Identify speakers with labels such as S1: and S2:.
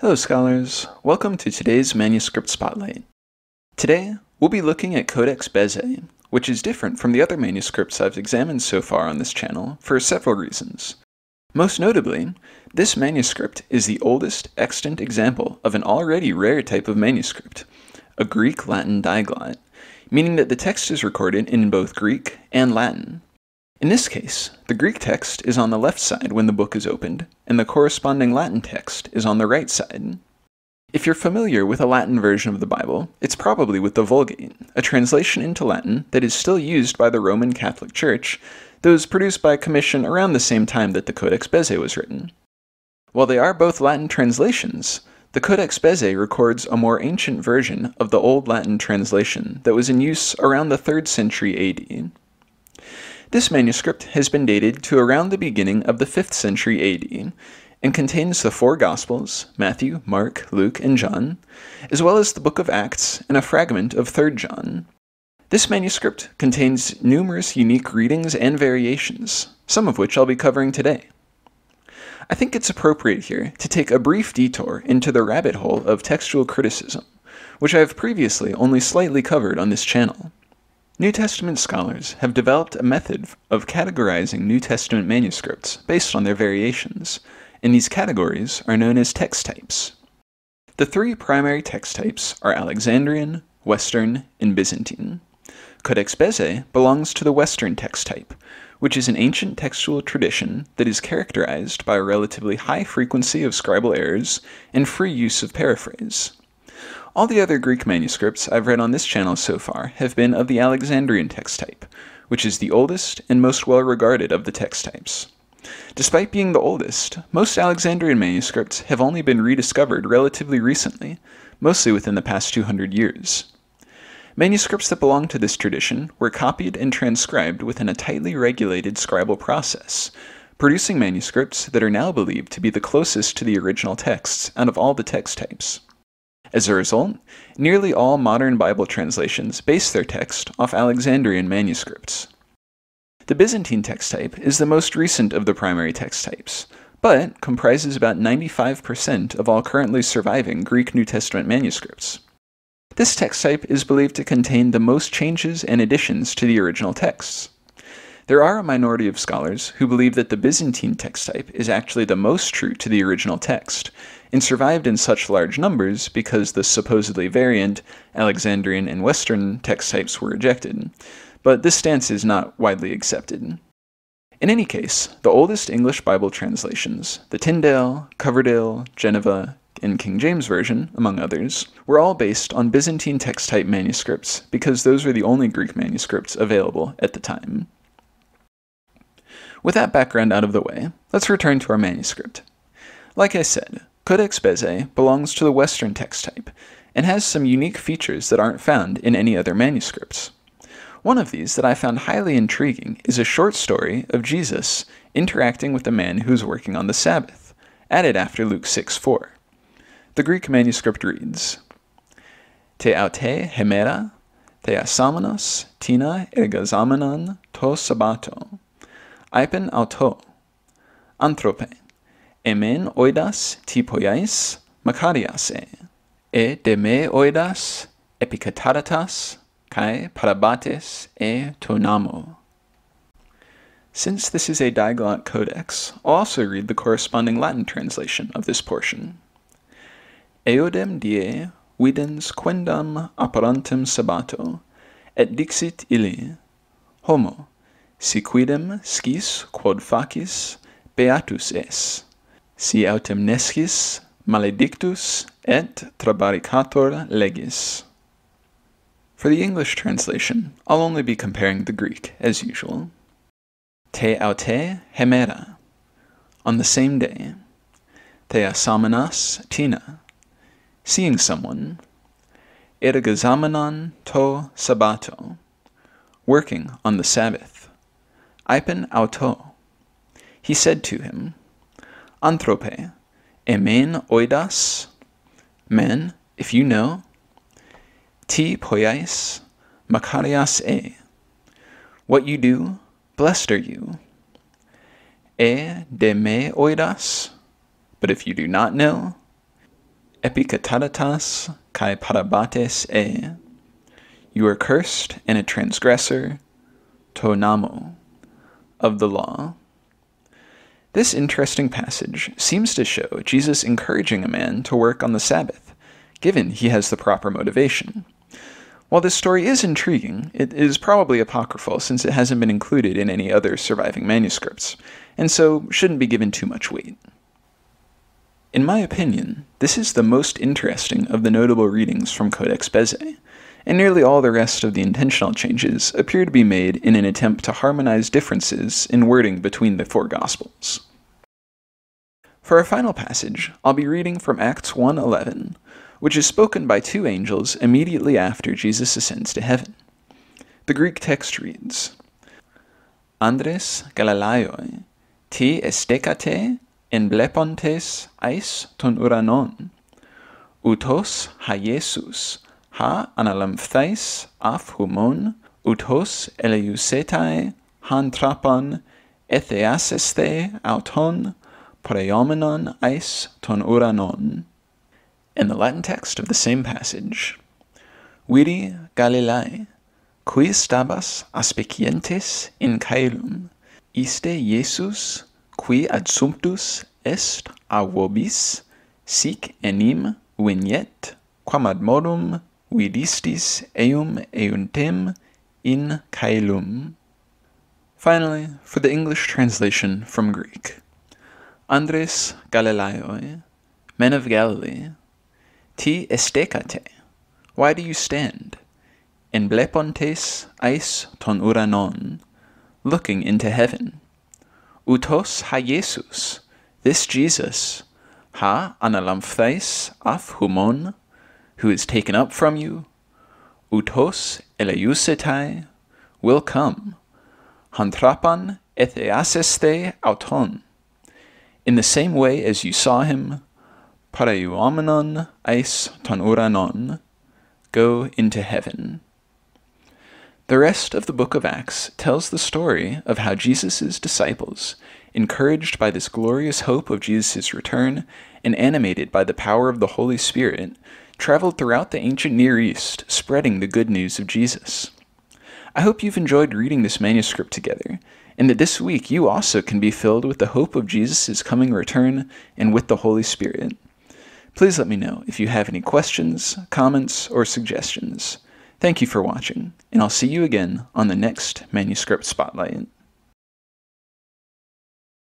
S1: Hello, scholars. Welcome to today's Manuscript Spotlight. Today, we'll be looking at Codex Bezae, which is different from the other manuscripts I've examined so far on this channel for several reasons. Most notably, this manuscript is the oldest extant example of an already rare type of manuscript, a Greek Latin diglot, meaning that the text is recorded in both Greek and Latin. In this case, the Greek text is on the left side when the book is opened, and the corresponding Latin text is on the right side. If you're familiar with a Latin version of the Bible, it's probably with the Vulgate, a translation into Latin that is still used by the Roman Catholic Church, though was produced by a commission around the same time that the Codex Bezae was written. While they are both Latin translations, the Codex Bezae records a more ancient version of the Old Latin translation that was in use around the 3rd century AD. This manuscript has been dated to around the beginning of the 5th century AD and contains the four Gospels Matthew, Mark, Luke, and John, as well as the book of Acts and a fragment of 3rd John. This manuscript contains numerous unique readings and variations, some of which I'll be covering today. I think it's appropriate here to take a brief detour into the rabbit hole of textual criticism, which I have previously only slightly covered on this channel. New Testament scholars have developed a method of categorizing New Testament manuscripts based on their variations, and these categories are known as text types. The three primary text types are Alexandrian, Western, and Byzantine. Codex Bezae belongs to the Western text type, which is an ancient textual tradition that is characterized by a relatively high frequency of scribal errors and free use of paraphrase. All the other Greek manuscripts I've read on this channel so far have been of the Alexandrian text type, which is the oldest and most well regarded of the text types. Despite being the oldest, most Alexandrian manuscripts have only been rediscovered relatively recently, mostly within the past 200 years. Manuscripts that belong to this tradition were copied and transcribed within a tightly regulated scribal process, producing manuscripts that are now believed to be the closest to the original texts out of all the text types. As a result, nearly all modern Bible translations base their text off Alexandrian manuscripts. The Byzantine text type is the most recent of the primary text types, but comprises about 95% of all currently surviving Greek New Testament manuscripts. This text type is believed to contain the most changes and additions to the original texts. There are a minority of scholars who believe that the Byzantine text type is actually the most true to the original text, and survived in such large numbers because the supposedly variant Alexandrian and Western text types were rejected, but this stance is not widely accepted. In any case, the oldest English Bible translations, the Tyndale, Coverdale, Geneva, and King James Version, among others, were all based on Byzantine text type manuscripts because those were the only Greek manuscripts available at the time. With that background out of the way, let's return to our manuscript. Like I said, Codex Bezae belongs to the Western text type and has some unique features that aren't found in any other manuscripts. One of these that I found highly intriguing is a short story of Jesus interacting with a man who is working on the Sabbath, added after Luke 6 4. The Greek manuscript reads Te aute hemera, te asamenos tina ergazamenon to sabato, aipen auto, anthrope, emen oidas ti poiais makarias e, de me oidas epikataratas kai parabates e tonamo. Since this is a diglot codex, I'll also read the corresponding Latin translation of this portion. Eodem die videns quendam apparantem sabato, et dixit illi, Homo, si quidem scis quod facis, beatus es si autem nescis maledictus et trabaricator legis. For the English translation, I'll only be comparing the Greek, as usual. Te aute hemera, on the same day. Te asamenas tina, seeing someone. Ergazamenon to sabato, working on the Sabbath. Ipen auto, he said to him, Anthrope, emen oidas, men, if you know, ti poiais, makarias e, what you do, blessed are you. E de me oidas, but if you do not know, epikatadatas kai parabates e. You are cursed and a transgressor, tonamo, of the law. This interesting passage seems to show Jesus encouraging a man to work on the Sabbath, given he has the proper motivation. While this story is intriguing, it is probably apocryphal since it hasn't been included in any other surviving manuscripts, and so shouldn't be given too much weight. In my opinion, this is the most interesting of the notable readings from Codex Bezae, and nearly all the rest of the intentional changes appear to be made in an attempt to harmonize differences in wording between the four Gospels. For our final passage, I'll be reading from Acts 1:11, which is spoken by two angels immediately after Jesus ascends to heaven. The Greek text reads, Andres Galilaioi, ti estekate en blepontes eis ton uranon, utos ha Jesus, ha analamphthais afhumon ut hos eleusetai han trapon etheaseste auton preomenon eis ton uranon. In the Latin text of the same passage, Viri Galilae, qui stabas aspicientes in caelum, iste Iesus, qui adsumptus est a vobis, sic enim vignet, quam ad modum vidistis eum euntem in caelum. Finally, for the English translation from Greek, Andres Galilaioi, men of Galilee, Ti estekate, why do you stand? En blepontes eis ton uranon, looking into heaven. Utos ha Jesus, this Jesus, ha analamphtheis af humon, who is taken up from you, utos eleusetai, will come, hantrapan etheaseste auton, in the same way as you saw him, paraiuomenon eis ton uranon, go into heaven. The rest of the book of Acts tells the story of how Jesus' disciples, encouraged by this glorious hope of Jesus' return and animated by the power of the Holy Spirit, traveled throughout the ancient Near East, spreading the good news of Jesus. I hope you've enjoyed reading this manuscript together, and that this week you also can be filled with the hope of Jesus' coming return and with the Holy Spirit. Please let me know if you have any questions, comments, or suggestions. Thank you for watching, and I'll see you again on the next Manuscript Spotlight.